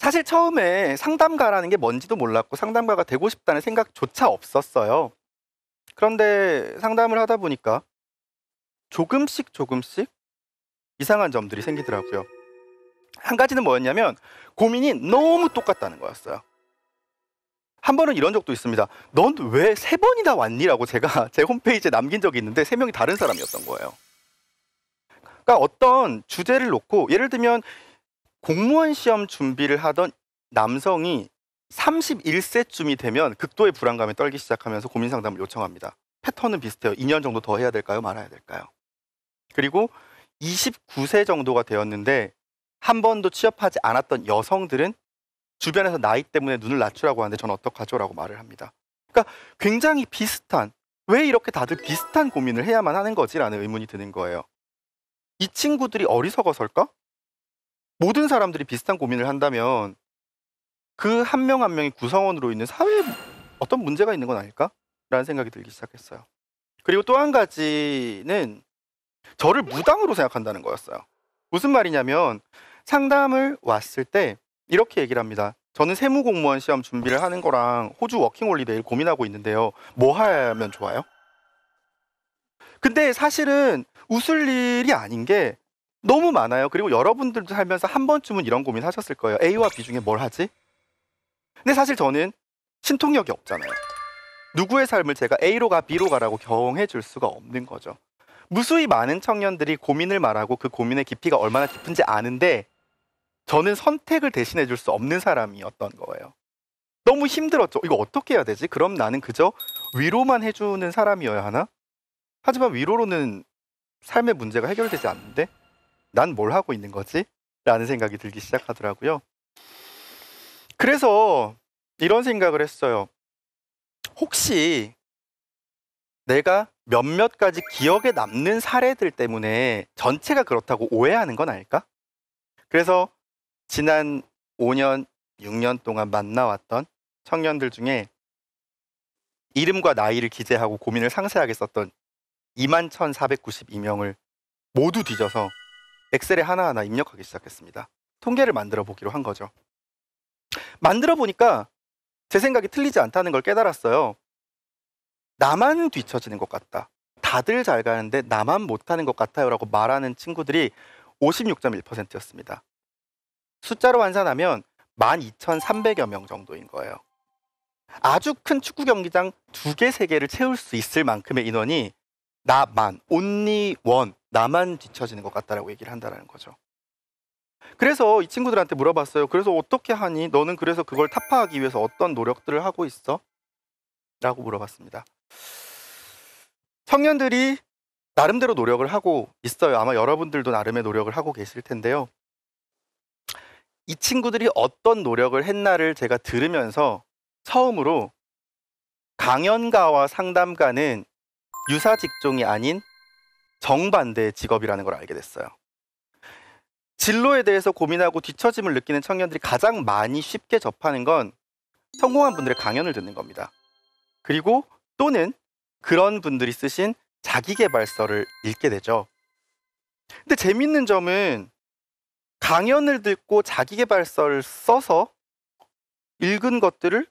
사실 처음에 상담가라는 게 뭔지도 몰랐고 상담가가 되고 싶다는 생각조차 없었어요. 그런데 상담을 하다 보니까 조금씩 조금씩 이상한 점들이 생기더라고요. 한 가지는 뭐였냐면 고민이 너무 똑같다는 거였어요. 한 번은 이런 적도 있습니다. 넌 왜 세 번이나 왔니라고 제가 제 홈페이지에 남긴 적이 있는데 세 명이 다른 사람이었던 거예요. 그러니까 어떤 주제를 놓고 예를 들면 공무원 시험 준비를 하던 남성이 31세쯤이 되면 극도의 불안감에 떨기 시작하면서 고민 상담을 요청합니다. 패턴은 비슷해요. 2년 정도 더 해야 될까요? 말아야 될까요? 그리고 29세 정도가 되었는데 한 번도 취업하지 않았던 여성들은 주변에서 나이 때문에 눈을 낮추라고 하는데 저는 어떡하죠? 라고 말을 합니다. 그러니까 굉장히 비슷한 왜 이렇게 다들 비슷한 고민을 해야만 하는 거지라는 의문이 드는 거예요. 이 친구들이 어리석어설까? 모든 사람들이 비슷한 고민을 한다면 그 한 명 한 명이 구성원으로 있는 사회에 어떤 문제가 있는 건 아닐까? 라는 생각이 들기 시작했어요. 그리고 또 한 가지는 저를 무당으로 생각한다는 거였어요. 무슨 말이냐면 상담을 왔을 때 이렇게 얘기를 합니다. 저는 세무공무원 시험 준비를 하는 거랑 호주 워킹홀리데이를 고민하고 있는데요. 뭐 하면 좋아요? 근데 사실은 웃을 일이 아닌 게 너무 많아요. 그리고 여러분들도 살면서 한 번쯤은 이런 고민 하셨을 거예요. A와 B 중에 뭘 하지? 근데 사실 저는 신통력이 없잖아요. 누구의 삶을 제가 A로 가 B로 가라고 경해 줄 수가 없는 거죠. 무수히 많은 청년들이 고민을 말하고 그 고민의 깊이가 얼마나 깊은지 아는데 저는 선택을 대신해 줄 수 없는 사람이었던 거예요. 너무 힘들었죠. 이거 어떻게 해야 되지? 그럼 나는 그저 위로만 해주는 사람이어야 하나? 하지만 위로로는 삶의 문제가 해결되지 않는데 난 뭘 하고 있는 거지? 라는 생각이 들기 시작하더라고요. 그래서 이런 생각을 했어요. 혹시 내가 몇몇 가지 기억에 남는 사례들 때문에 전체가 그렇다고 오해하는 건 아닐까? 그래서 지난 5년, 6년 동안 만나왔던 청년들 중에 이름과 나이를 기재하고 고민을 상세하게 썼던 21,492명을 모두 뒤져서 엑셀에 하나하나 입력하기 시작했습니다. 통계를 만들어 보기로 한 거죠. 만들어 보니까 제 생각이 틀리지 않다는 걸 깨달았어요. 나만 뒤처지는 것 같다. 다들 잘 가는데 나만 못하는 것 같아요라고 말하는 친구들이 56.1%였습니다. 숫자로 환산하면 12,300여 명 정도인 거예요. 아주 큰 축구 경기장 두 개, 세 개를 채울 수 있을 만큼의 인원이 나만, only one, 나만 뒤처지는 것 같다라고 얘기를 한다는 거죠. 그래서 이 친구들한테 물어봤어요. 그래서 어떻게 하니? 너는 그래서 그걸 타파하기 위해서 어떤 노력들을 하고 있어? 라고 물어봤습니다. 청년들이 나름대로 노력을 하고 있어요. 아마 여러분들도 나름의 노력을 하고 계실 텐데요. 이 친구들이 어떤 노력을 했나를 제가 들으면서 처음으로 강연가와 상담가는 유사 직종이 아닌 정반대의 직업이라는 걸 알게 됐어요. 진로에 대해서 고민하고 뒤처짐을 느끼는 청년들이 가장 많이 쉽게 접하는 건 성공한 분들의 강연을 듣는 겁니다. 그리고 또는 그런 분들이 쓰신 자기개발서를 읽게 되죠. 근데 재밌는 점은 강연을 듣고 자기개발서를 써서 읽은 것들을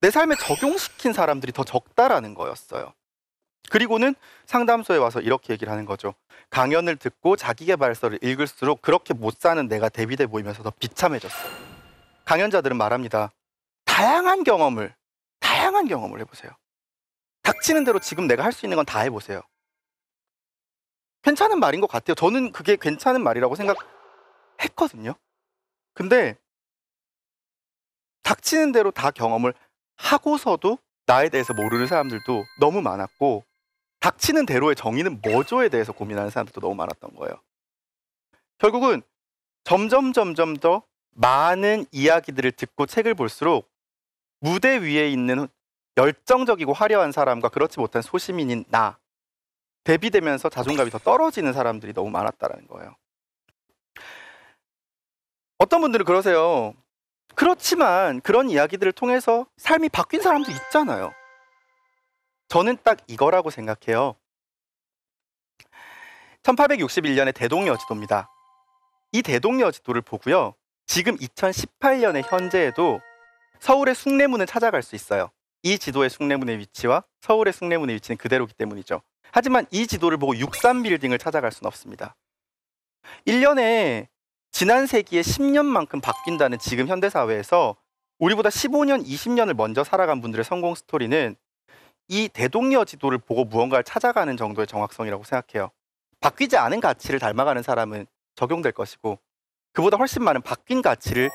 내 삶에 적용시킨 사람들이 더 적다라는 거였어요. 그리고는 상담소에 와서 이렇게 얘기를 하는 거죠. 강연을 듣고 자기개발서를 읽을수록 그렇게 못 사는 내가 대비돼 보이면서 더 비참해졌어요. 강연자들은 말합니다. 다양한 경험을, 다양한 경험을 해보세요. 닥치는 대로 지금 내가 할 수 있는 건 다 해보세요. 괜찮은 말인 것 같아요. 저는 그게 괜찮은 말이라고 생각했거든요. 근데 닥치는 대로 다 경험을 하고서도 나에 대해서 모르는 사람들도 너무 많았고 닥치는 대로의 정의는 뭐죠에 대해서 고민하는 사람들도 너무 많았던 거예요. 결국은 점점 점점 더 많은 이야기들을 듣고 책을 볼수록 무대 위에 있는 열정적이고 화려한 사람과 그렇지 못한 소시민인 나 대비되면서 자존감이 더 떨어지는 사람들이 너무 많았다라는 거예요. 어떤 분들은 그러세요. 그렇지만 그런 이야기들을 통해서 삶이 바뀐 사람도 있잖아요. 저는 딱 이거라고 생각해요. 1861년의 대동여 지도입니다. 이 대동여 지도를 보고요. 지금 2018년의 현재에도 서울의 숭례문을 찾아갈 수 있어요. 이 지도의 숭례문의 위치와 서울의 숭례문의 위치는 그대로기 때문이죠. 하지만 이 지도를 보고 63 빌딩을 찾아갈 수는 없습니다. 1년에 지난 세기에 10년만큼 바뀐다는 지금 현대 사회에서 우리보다 15년, 20년을 먼저 살아간 분들의 성공 스토리는 이 대동여 지도를 보고 무언가를 찾아가는 정도의 정확성이라고 생각해요. 바뀌지 않은 가치를 닮아가는 사람은 적용될 것이고 그보다 훨씬 많은 바뀐 가치를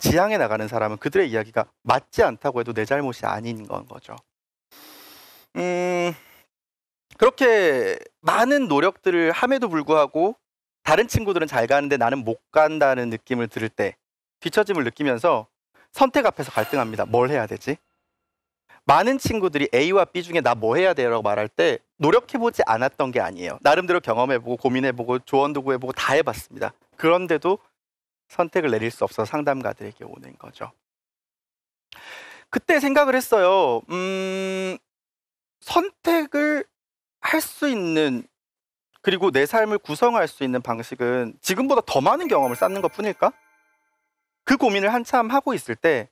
지향해 나가는 사람은 그들의 이야기가 맞지 않다고 해도 내 잘못이 아닌 건 거죠. 음, 그렇게 많은 노력들을 함에도 불구하고 다른 친구들은 잘 가는데 나는 못 간다는 느낌을 들을 때 뒤처짐을 느끼면서 선택 앞에서 갈등합니다. 뭘 해야 되지? 많은 친구들이 A와 B 중에 나 뭐 해야 돼라고 말할 때 노력해보지 않았던 게 아니에요. 나름대로 경험해보고 고민해보고 조언도 구해보고 다 해봤습니다. 그런데도 선택을 내릴 수 없어 상담가들에게 오는 거죠. 그때 생각을 했어요. 음, 선택을 할 수 있는 그리고 내 삶을 구성할 수 있는 방식은 지금보다 더 많은 경험을 쌓는 것 뿐일까? 그 고민을 한참 하고 있을 때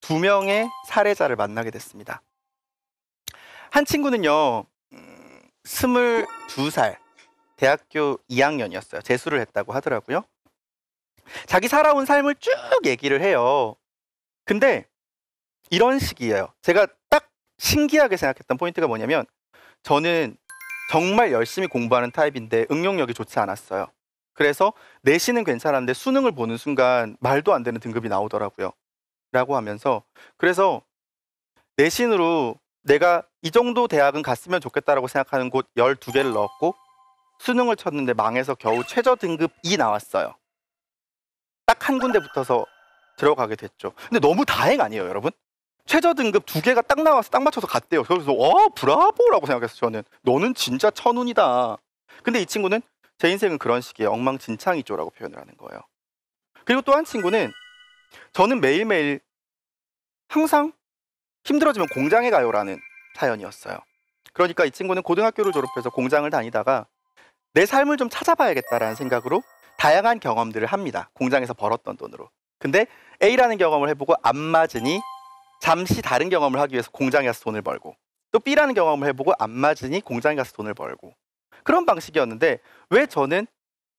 두 명의 사례자를 만나게 됐습니다. 한 친구는요, 음, 22살, 대학교 2학년이었어요. 재수를 했다고 하더라고요. 자기 살아온 삶을 쭉 얘기를 해요. 근데 이런 식이에요. 제가 딱 신기하게 생각했던 포인트가 뭐냐면 저는 정말 열심히 공부하는 타입인데 응용력이 좋지 않았어요. 그래서 내신은 괜찮았는데 수능을 보는 순간 말도 안 되는 등급이 나오더라고요. 라고 하면서 그래서 내신으로 내가 이 정도 대학은 갔으면 좋겠다라고 생각하는 곳 12개를 넣었고 수능을 쳤는데 망해서 겨우 최저 등급 2 나왔어요. 딱 한 군데 붙어서 들어가게 됐죠. 근데 너무 다행 아니에요, 여러분? 최저 등급 두 개가 딱 나와서 딱 맞춰서 갔대요. 그래서 와 브라보라고 생각했어요. 저는 너는 진짜 천운이다. 근데 이 친구는 제 인생은 그런 식이에요. 엉망진창이죠라고 표현을 하는 거예요. 그리고 또 한 친구는 저는 매일매일 항상 힘들어지면 공장에 가요라는 사연이었어요. 그러니까 이 친구는 고등학교를 졸업해서 공장을 다니다가 내 삶을 좀 찾아봐야겠다라는 생각으로 다양한 경험들을 합니다. 공장에서 벌었던 돈으로. 근데 A라는 경험을 해보고 안 맞으니 잠시 다른 경험을 하기 위해서 공장에 가서 돈을 벌고 또 B라는 경험을 해보고 안 맞으니 공장에 가서 돈을 벌고 그런 방식이었는데 왜 저는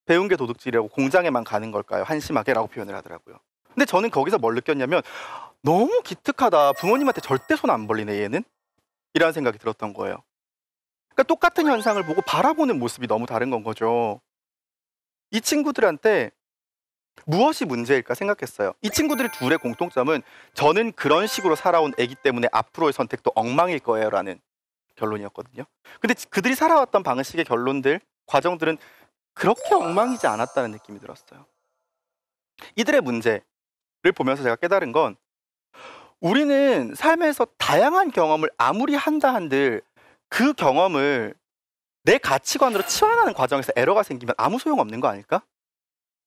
배운 게 도둑질이라고 공장에만 가는 걸까요? 한심하게라고 표현을 하더라고요. 근데 저는 거기서 뭘 느꼈냐면 너무 기특하다. 부모님한테 절대 손 안 벌리네 얘는. 이라는 생각이 들었던 거예요. 그러니까 똑같은 현상을 보고 바라보는 모습이 너무 다른 건 거죠. 이 친구들한테 무엇이 문제일까 생각했어요. 이 친구들의 둘의 공통점은 저는 그런 식으로 살아온 애기 때문에 앞으로의 선택도 엉망일 거예요라는 결론이었거든요. 근데 그들이 살아왔던 방식의 결론들, 과정들은 그렇게 엉망이지 않았다는 느낌이 들었어요. 이들의 문제 를 보면서 제가 깨달은 건 우리는 삶에서 다양한 경험을 아무리 한다 한들 그 경험을 내 가치관으로 치환하는 과정에서 에러가 생기면 아무 소용 없는 거 아닐까?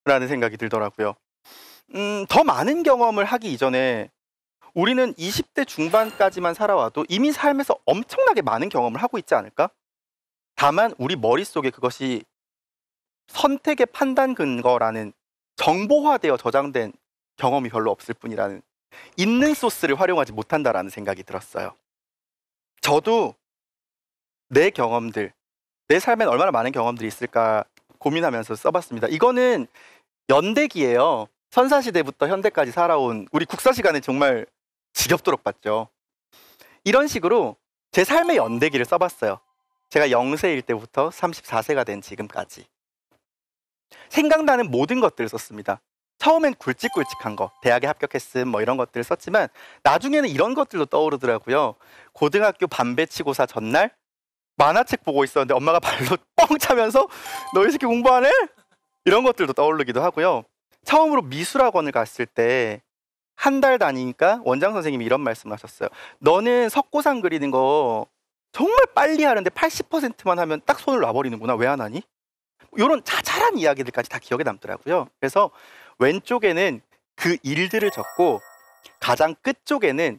라는 생각이 들더라고요. 음, 더 많은 경험을 하기 이전에 우리는 20대 중반까지만 살아와도 이미 삶에서 엄청나게 많은 경험을 하고 있지 않을까? 다만 우리 머릿속에 그것이 선택의 판단 근거라는 정보화되어 저장된 경험이 별로 없을 뿐이라는 있는 소스를 활용하지 못한다라는 생각이 들었어요. 저도 내 경험들, 내 삶엔 얼마나 많은 경험들이 있을까 고민하면서 써봤습니다. 이거는 연대기예요. 선사시대부터 현대까지 살아온 우리 국사 시간에 정말 지겹도록 봤죠. 이런 식으로 제 삶의 연대기를 써봤어요. 제가 0세일 때부터 34세가 된 지금까지. 생각나는 모든 것들을 썼습니다. 처음엔 굵직굵직한 거, 대학에 합격했음 뭐 이런 것들을 썼지만 나중에는 이런 것들도 떠오르더라고요. 고등학교 반배치고사 전날 만화책 보고 있었는데 엄마가 발로 뻥 차면서 너희 새끼 공부 안 해? 이런 것들도 떠오르기도 하고요. 처음으로 미술학원을 갔을 때 한 달 다니니까 원장 선생님이 이런 말씀을 하셨어요. 너는 석고상 그리는 거 정말 빨리 하는데 80%만 하면 딱 손을 놔버리는구나. 왜 안 하니? 이런 자잘한 이야기들까지 다 기억에 남더라고요. 그래서 왼쪽에는 그 일들을 적고 가장 끝쪽에는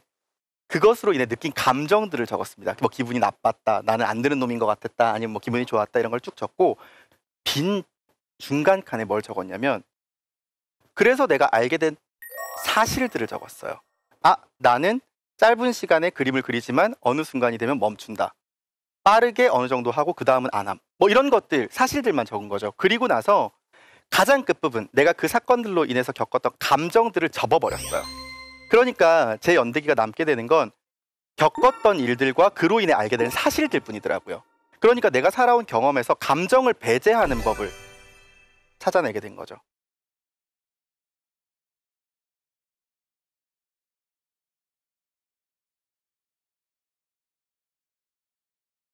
그것으로 인해 느낀 감정들을 적었습니다. 뭐 기분이 나빴다, 나는 안 되는 놈인 것 같았다, 아니면 뭐 기분이 좋았다 이런 걸 쭉 적고 빈 중간 칸에 뭘 적었냐면 그래서 내가 알게 된 사실들을 적었어요. 아, 나는 짧은 시간에 그림을 그리지만 어느 순간이 되면 멈춘다. 빠르게 어느 정도 하고 그 다음은 안 함. 뭐 이런 것들 사실들만 적은 거죠. 그리고 나서 가장 끝부분 내가 그 사건들로 인해서 겪었던 감정들을 접어버렸어요. 그러니까 제 연대기가 남게 되는 건 겪었던 일들과 그로 인해 알게 된 사실들 뿐이더라고요. 그러니까 내가 살아온 경험에서 감정을 배제하는 법을 찾아내게 된 거죠.